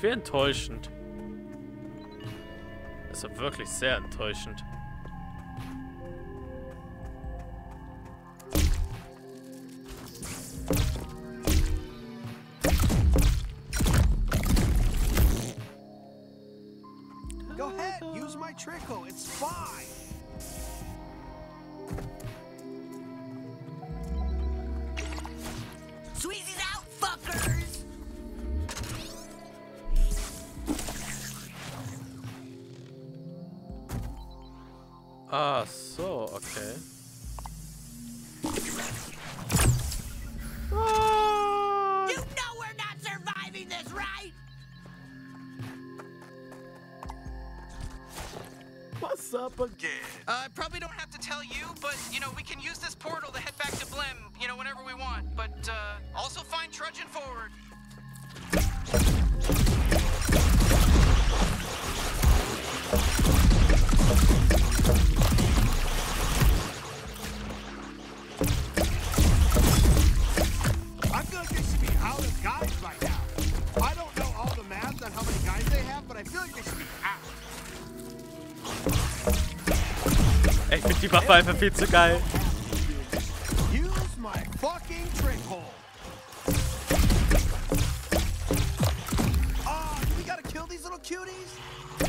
Irgendwie enttäuschend. Also wirklich sehr enttäuschend. Go ahead, use my trickle. It's fine. Ah, so, okay. Ah, You know we're not surviving this, right? What's up again? Uh, I probably don't have to tell you, but you know we can use but I feel like they should be out. ey, ich finde die Waffe einfach viel zu geil. Use my fucking trick hole. Oh, we gotta kill these little cuties?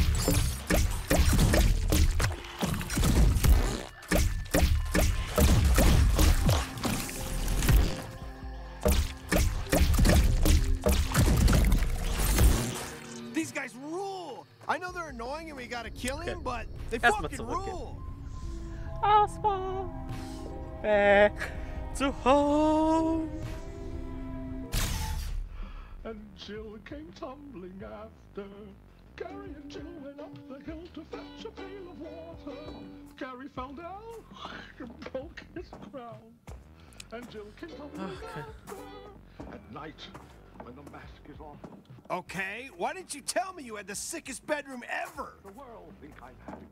Annoying and kill him, Okay. but they Erstmal fucking zurückgehen. rule! Erstmal back to home. And Jill came tumbling after. Gary and Jill went up the hill to fetch a pail of water. Gary fell down and broke his crown. And Jill came tumbling Okay. after. At night, when the mask is off, Okay, why didn't you tell me you had the sickest bedroom ever? the world think I'm happy.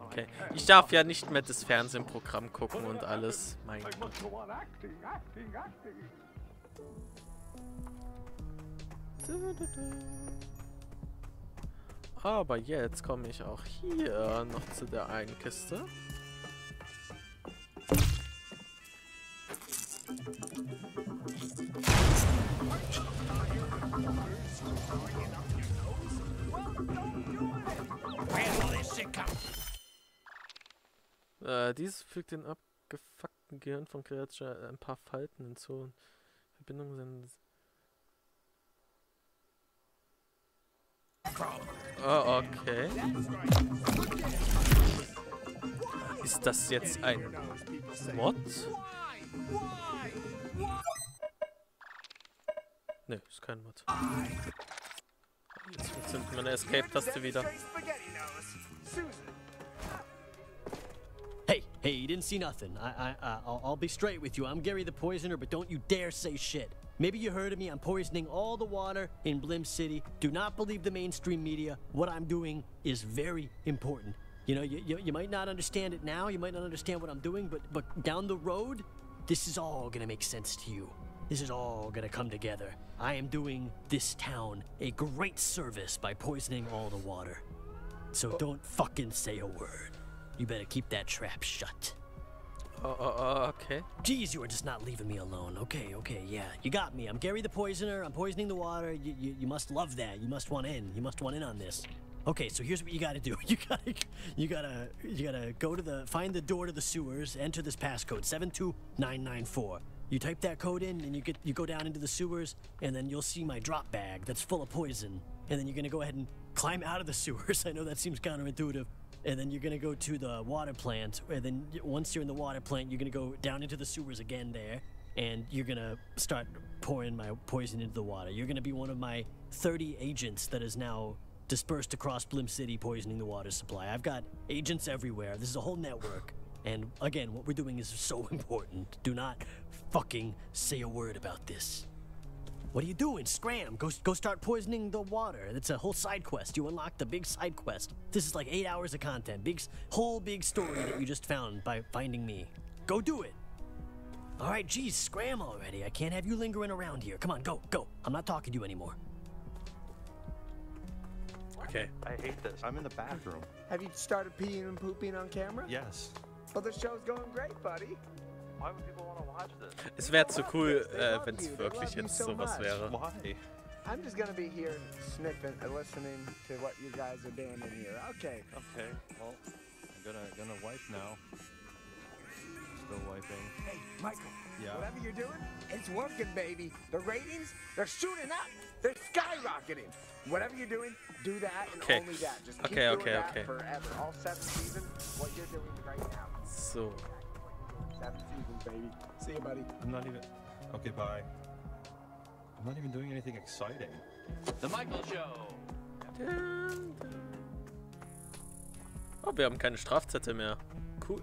Okay, ich darf ja nicht mehr das Fernsehprogramm gucken und alles. Mein I must go on acting, acting, acting. Aber jetzt komme ich auch hier noch zu der einen Kiste. Äh, dies fügt den abgefuckten Gehirn von Creature ein paar Falten hinzu. Verbindungen sind. Oh, okay. Ist das jetzt ein Mod? Ne, ist kein Mod. Jetzt funktioniert meine Escape-Taste wieder. Hey, hey, you didn't see nothing. I, I, I I'll, I'll be straight with you. I'm Gary the Poisoner, but don't you dare say shit. Maybe you heard of me. I'm poisoning all the water in Blim City. Do not believe the mainstream media. What I'm doing is very important. You know, you, you, you might not understand it now. You might not understand what I'm doing, but but down the road, this is all gonna make sense to you. This is all gonna come together. I am doing this town a great service by poisoning all the water. So oh. don't fucking say a word. You better keep that trap shut. Oh, oh, oh, okay. Geez, you are just not leaving me alone. Okay, okay, yeah. You got me. I'm Gary the Poisoner. I'm poisoning the water. You, you, you must love that. You must want in. You must want in on this. Okay, so here's what you gotta do. You gotta, you gotta, you gotta go to the, find the door to the sewers, enter this passcode, 72994. You type that code in and you get, you go down into the sewers and then you'll see my drop bag that's full of poison. And then you're gonna go ahead and climb out of the sewers. I know that seems counterintuitive. And then you're gonna go to the water plant. And then once you're in the water plant, you're gonna go down into the sewers again there. And you're gonna start pouring my poison into the water. You're gonna be one of my 30 agents that is now dispersed across Blim City poisoning the water supply. I've got agents everywhere. This is a whole network. And again, what we're doing is so important. Do not fucking say a word about this. What are you doing? Scram! Go go start poisoning the water. It's a whole side quest. You unlock the big side quest. This is like eight hours of content. Big whole big story that you just found by finding me. Go do it. All right, geez, scram already. I can't have you lingering around here. Come on, go, go. I'm not talking to you anymore. Okay. I hate this. I'm in the bathroom. Have you started peeing and pooping on camera? Yes. Well, the show's going great, buddy. Why would people want to watch this? Es wäre zu cool, äh, They äh, wenn es wirklich jetzt so sowas much. wäre. Why? I'm just gonna be here sniffing and listening to what you guys are doing in here. Okay. Okay. Well, I'm gonna gonna wipe now. Still wiping. Hey, Michael. Yeah. Whatever you're doing, it's working, baby. The ratings, they're shooting up. They're skyrocketing. Whatever you're doing, do that and Okay. only that. Just keep Okay, doing okay, that okay. forever. All seven seasons, what you're doing right now. So. Seven seasons, baby. See you, buddy. I'm not even. Okay, bye. I'm not even doing anything exciting. The Michael Show. Oh, wir haben keine Strafzettel mehr. Cool.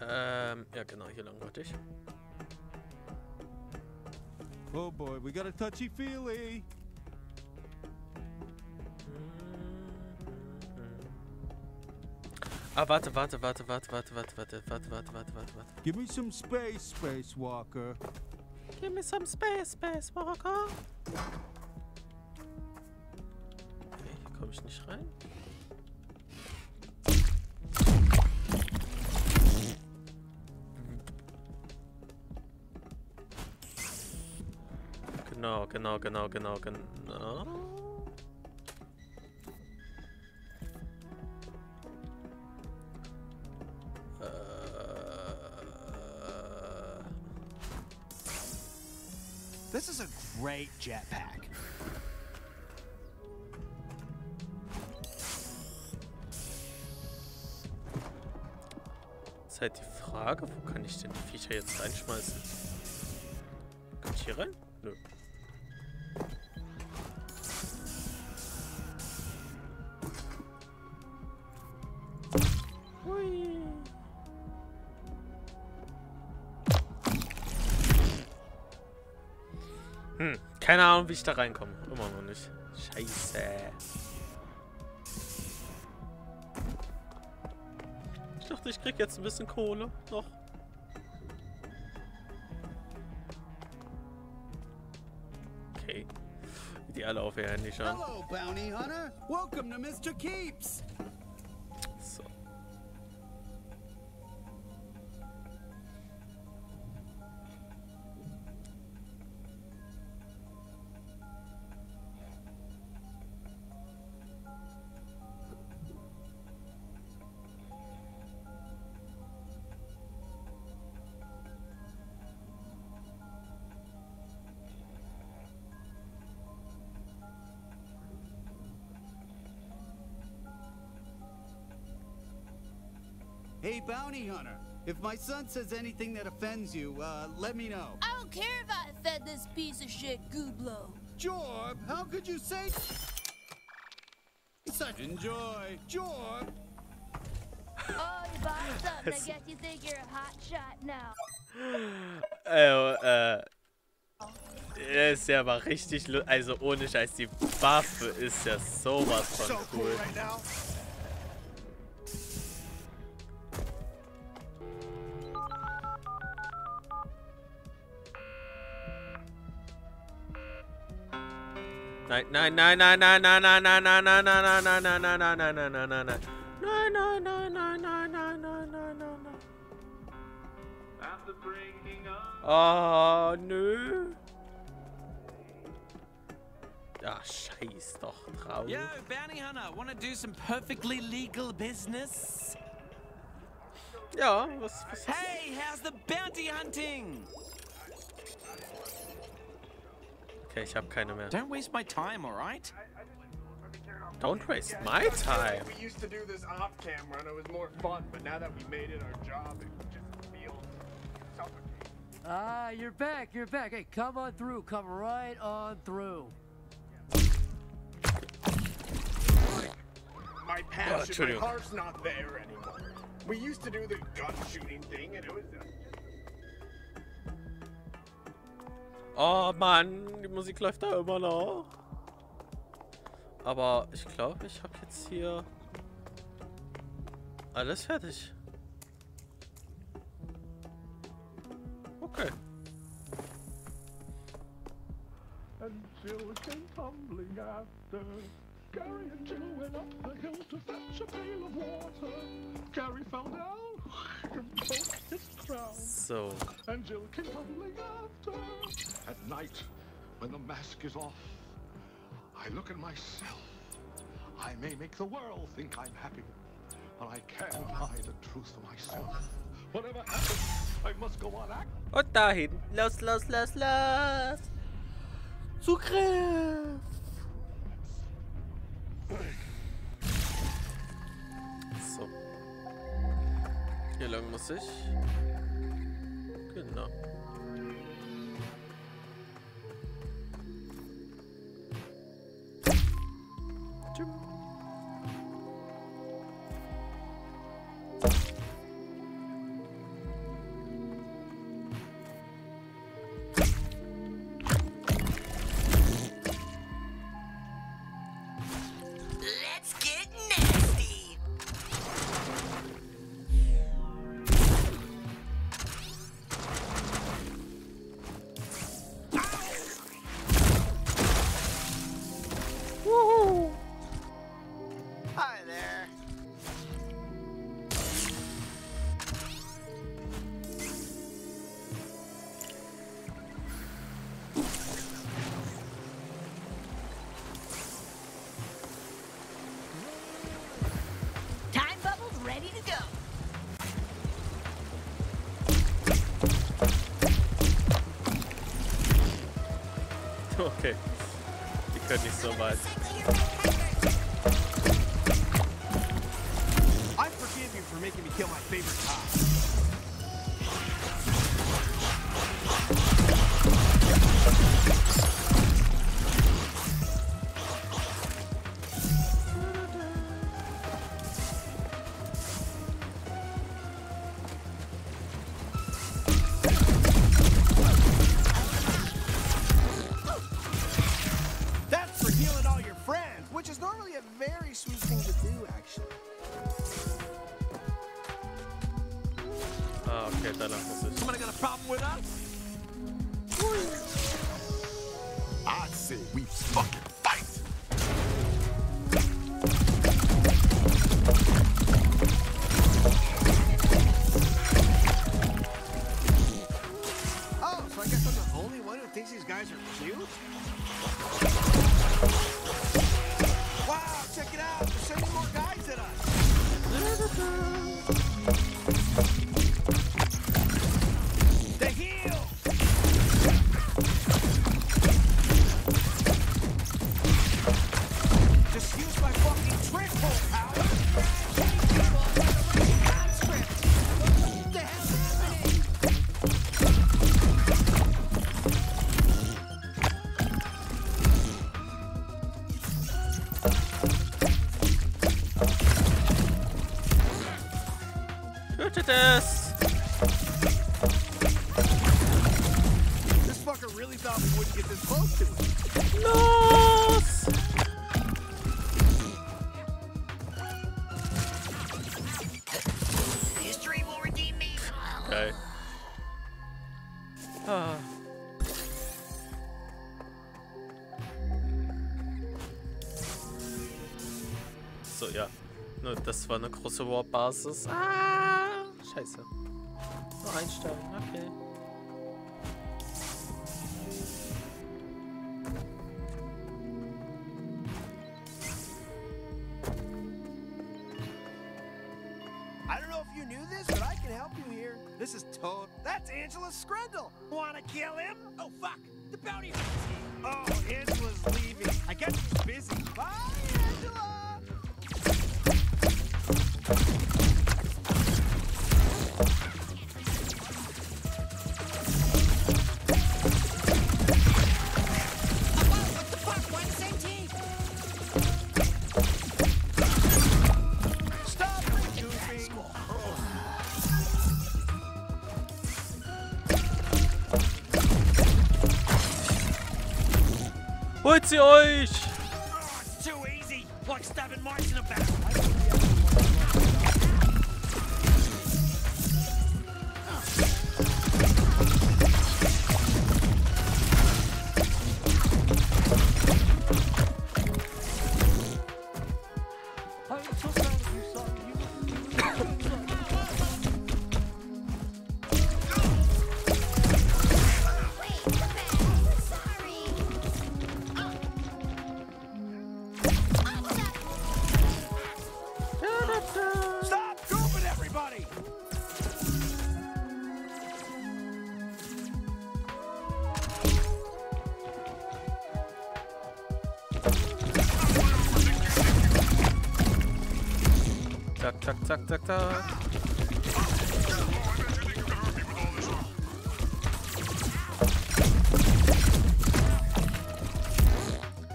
Ähm, ja genau, hier lang wollte ich. Oh boy, we got a touchy Ah, warte, warte, warte, warte, warte, warte, warte, warte, warte, warte, warte, warte. Give me some space, spacewalker. Give me some space, Space Walker. Okay, hier komme ich nicht rein. Genau, genau, genau, genau, genau. Jetpack. ist halt die Frage, wo kann ich denn die Viecher jetzt reinschmeißen? Ich hier rein? Wie ich da reinkomme. Immer noch nicht. Scheiße. Ich dachte, ich krieg jetzt ein bisschen Kohle. Noch. Okay. Die alle auf ihr Handy schauen. Hello, bounty hunter. Welcome to Mr. Keeps. Hey, bounty hunter. If my son says anything that offends you, uh, let me know. I don't care if I fed this piece of shit Gooblo. Jorb, how could you say such enjoy? Jorb, Oh, you bought something. I guess you think you're a hot shot now. Äh, äh. Ist ja aber richtig, lu- also ohne Scheiß, die Waffe ist ja sowas so von cool Nein, nein, nein, nein, nein, nein, nein, nein, nein, nein, nein, nein, nein, nein, nein, nein, nein, nein, nein, nein. Nein, nein, nein, nein, nein, nein, nein, nein, nein, nein. Oh, nö. Ja, scheiß doch drauf. Yo, bounty hunter, want to do some perfectly legal business? Ja, was, was Hey, how's the bounty hunting? Okay, ich habe keine mehr. Don't waste my time, all right? Don't waste my time. We used to do this off camera and it was more fun, but now that we made it our job, it just feels suffocating. Ah, you're back. You're back. Hey, come on through. Come right on through. My passion, my Entschuldigung. heart's not there anymore. We used to do the gun shooting thing and it was. Uh, Oh Mann, die Musik läuft da immer noch. Aber ich glaube, ich habe jetzt hier alles fertig. Okay. And Jill came tumbling after. Gary and Jill went up the hill to fetch a pail of water. Gary found out. And broke his crown. So. And Jill came tumbling after. At night, when the mask is off, I look at myself. I may make the world think I'm happy, but I can't hide the truth for myself. Whatever happens, I must go on acting. Und dahin. Los, los, los, los. Zugriff. Hier lang muss ich. Genau. So weit. Which is normally a very sweet thing to do, actually. Ah, okay, danach muss ich. Somebody got a problem with us? I say we fucking fight. Oh, so I guess I'm the only one who thinks these guys are cute? Das war eine große Warbasis. Ah, scheiße. Nur einstellen, okay. I don't know if you knew this, but I can help you here. This is Toad. That's Angela Screndel. Wanna kill him? Oh, fuck. The bounty hunter's here. Oh, Angela's leaving. I guess he's busy. Bye, Angela. Holt sie euch! Zack, zack, zack.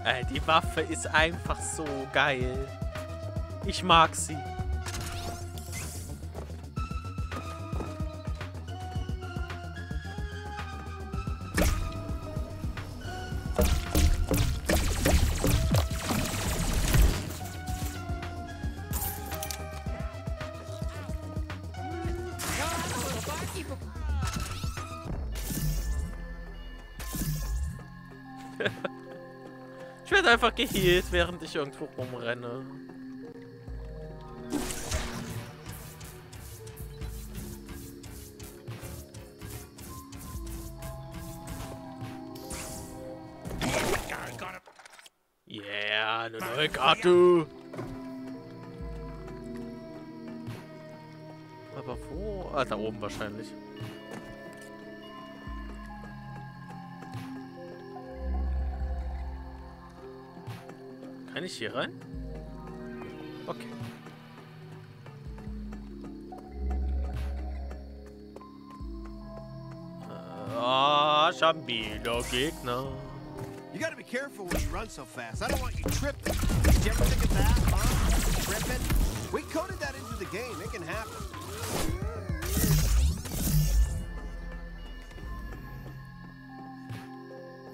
Ey, die Waffe ist einfach so geil. Ich mag sie. Einfach geheilt, während ich irgendwo rumrenne. Yeah, eine neue Karte. Aber wo? Ah, da oben wahrscheinlich. Kann ich hier rein? Okay. Ah, Shambino-Gegner. You gotta be careful when you run so fast. I don't want you tripping. Did you ever think of that, huh? Tripping? We coded that into the game. It can happen.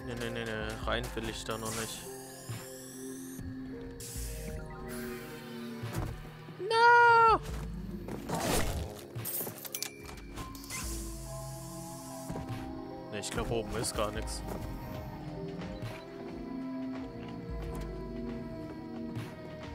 Nee, nee, nee, nee. Rein will ich da noch nicht. Ist gar nichts.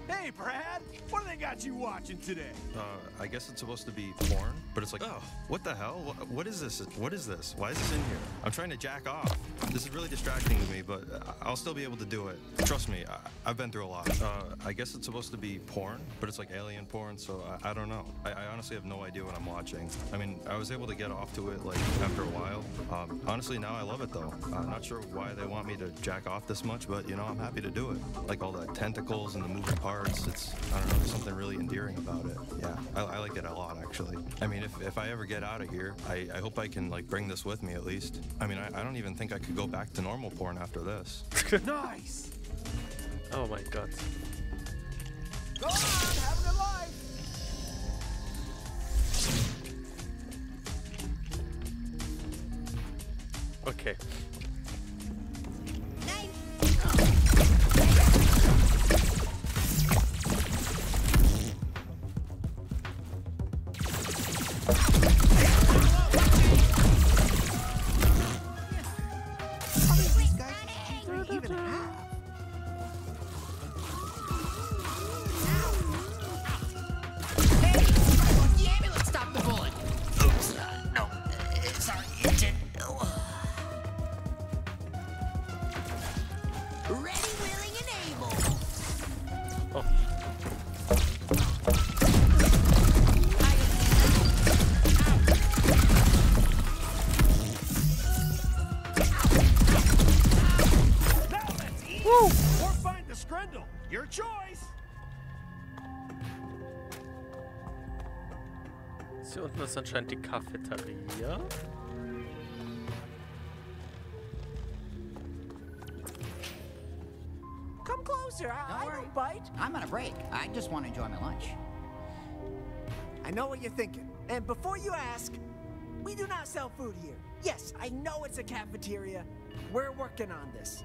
Hey, Brad. What do they got you watching today? Uh, I guess it's supposed to be porn, but it's like, oh, what the hell? What, what is this? What is this? Why is this in here? I'm trying to jack off. This is really distracting to me, but I'll still be able to do it. Trust me, I, I've been through a lot. Uh, I guess it's supposed to be porn, but it's like alien porn, so I, I don't know. I, I honestly have no idea what I'm watching. I mean, I was able to get off to it like after a while. Um, honestly, now I love it though. I'm not sure why they want me to jack off this much, but you know, I'm happy to do it. Like all the tentacles and the moving parts. It's I don't know, there's something really endearing about it. Yeah, I, I like it a lot actually. I mean, if, if I ever get out of here, I, I hope I can like bring this with me at least. I mean, I, I don't even think I could go back to normal porn after this. nice. Oh my god. Go on, have a life. Okay. Ist anscheinend die Cafeteria. Come closer. I, Don't I don't bite. I'm on a break. I just want to enjoy my lunch. I know what you're thinking. And before you ask, we do not sell food here. Yes, I know it's a cafeteria. We're working on this.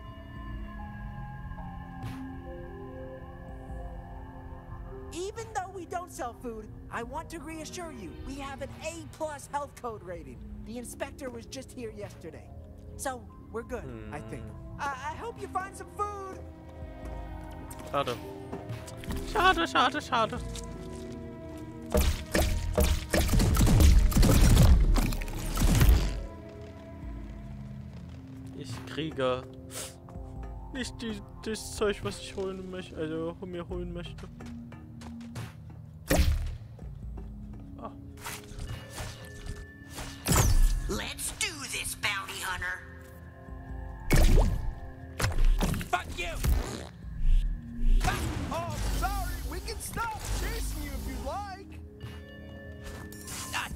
Even though we don't sell food, I want to reassure you, we have an A plus health code rating. The inspector was just here yesterday. So, we're good, I hmm. think. I, I hope you find some food. Schade. Schade, schade, schade. Ich kriege nicht die, das Zeug, was ich holen möchte, also mir holen möchte.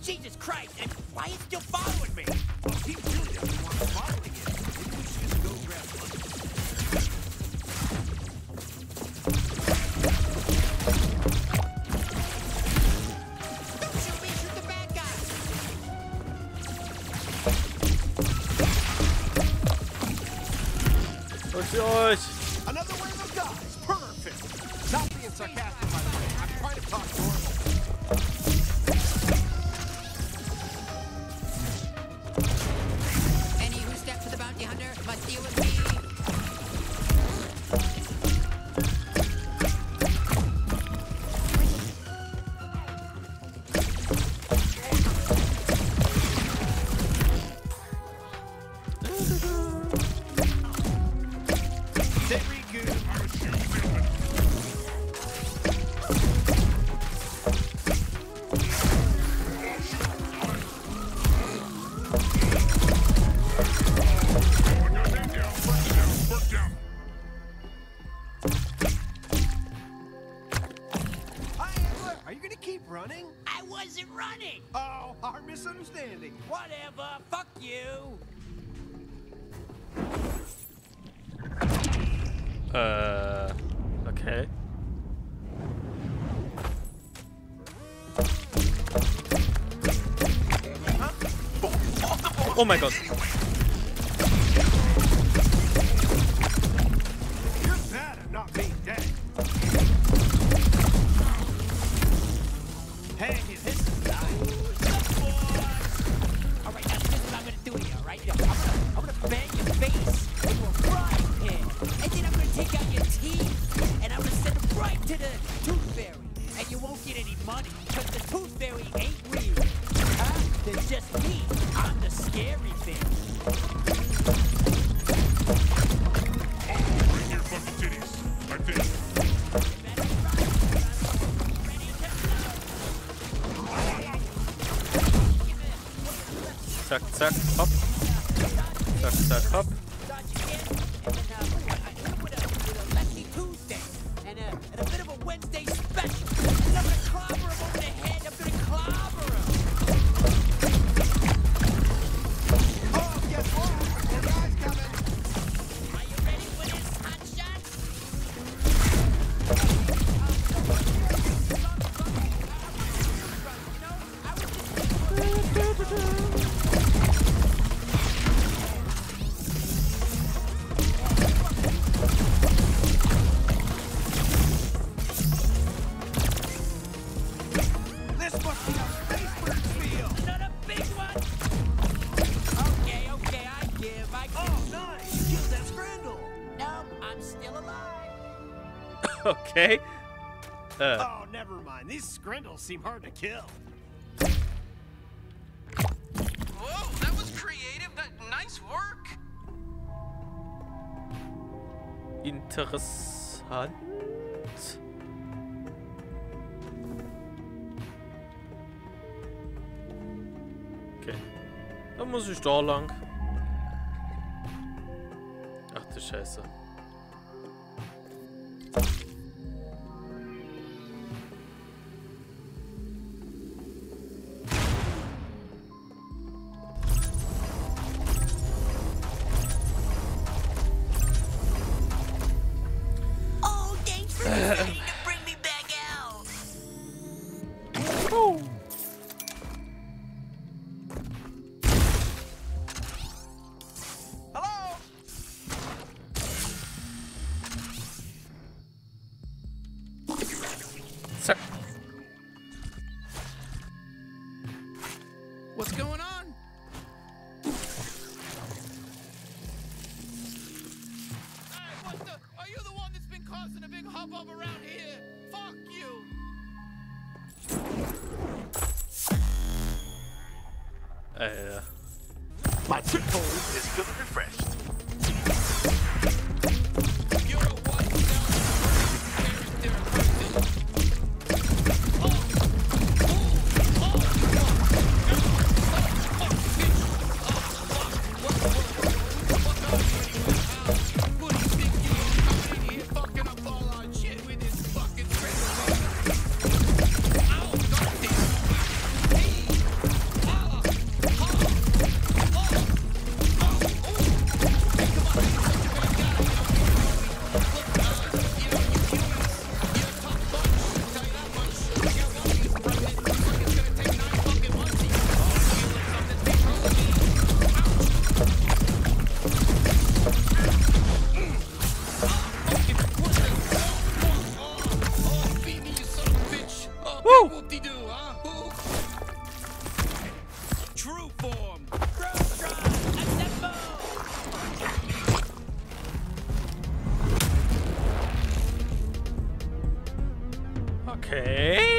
Jesus Christ, and why is still following me? Well, want to follow me? Senriku Oh my god. okay? Uh. Oh, never mind. These scrindles seem hard to kill. Whoa, that was creative. That, nice work. Interessant. Okay. Dann muss ich da lang. Ach du Scheiße. Uh, My football is feeling refreshed. huh? Who? True form. Okay.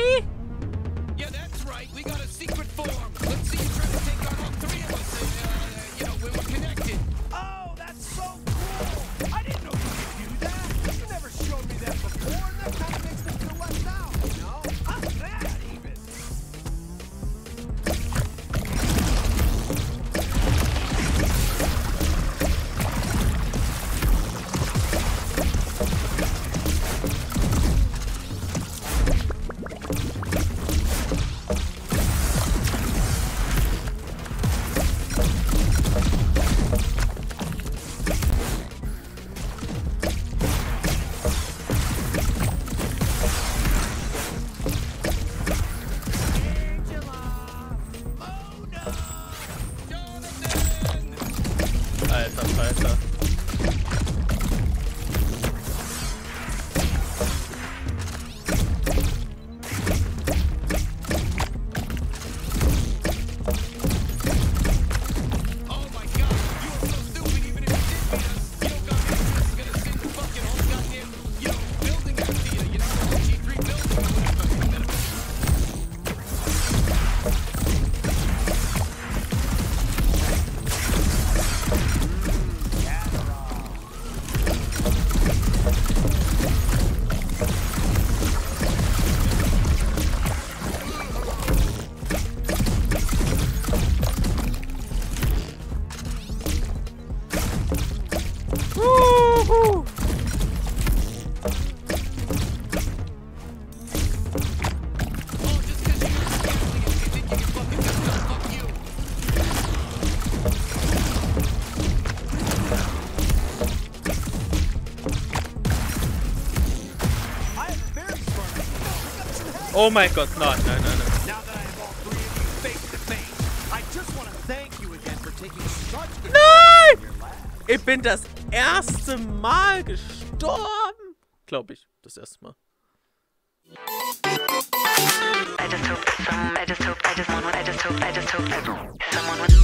Oh mein Gott, nein, nein, nein, nein. Nein! Ich bin das erste Mal gestorben. Glaube ich, das erste Mal. I just hope some, I just hope, I just want, I just hope, I just hope someone would.